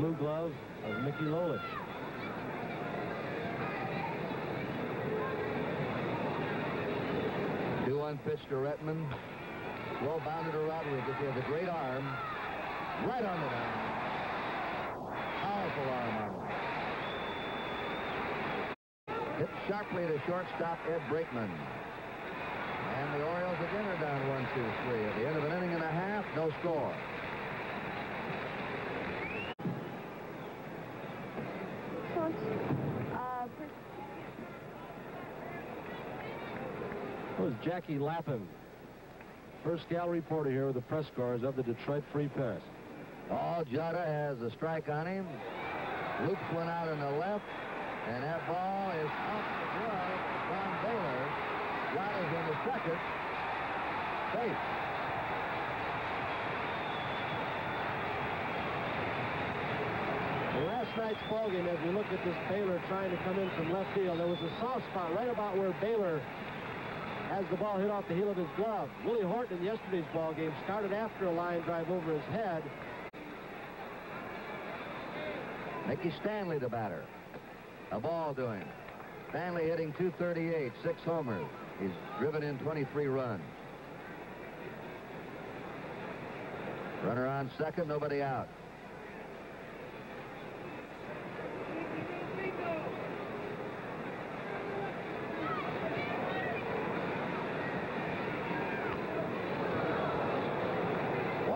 blue glove of Mickey Lolich. Two one pitch to Rettenmund. Well bounded to Rodriguez. He has a great arm. Right on the down. Powerful arm on Hit sharply to shortstop Ed Brinkman. And the Orioles again are down one, two, three. At the end of an inning and a half, no score. That was Jackie Lapham. First gal reporter here with the press cars of the Detroit Free Press. Oh, Jata has a strike on him. Loops one out in the left. And that ball is off the glove. Don Baylor. Jata's in the second. Safe. Last night's ballgame, as we look at this Baylor trying to come in from left field, there was a soft spot right about where Baylor has the ball hit off the heel of his glove. Willie Horton in yesterday's ball game started after a line drive over his head. Mickey Stanley, the batter. A ball to him. Stanley hitting 238, six homers. He's driven in 23 runs. Runner on second, nobody out.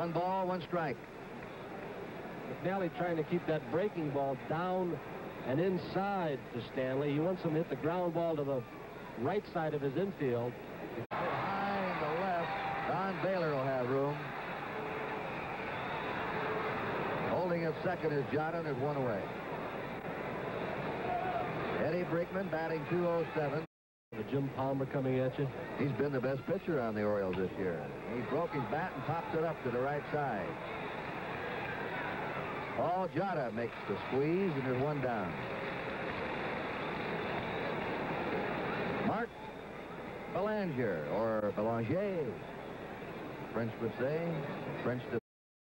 One ball, one strike. McNally trying to keep that breaking ball down and inside to Stanley. He wants him to hit the ground ball to the right side of his infield. Behind the left, Don Baylor will have room. Holding at second is Jata, and there's one away. Eddie Brinkman batting 207. Jim Palmer coming at you. He's been the best pitcher on the Orioles this year. He broke his bat and pops it up to the right side. Paul Jata makes the squeeze, and there's one down. Mark Belanger, or Belanger, French would say. French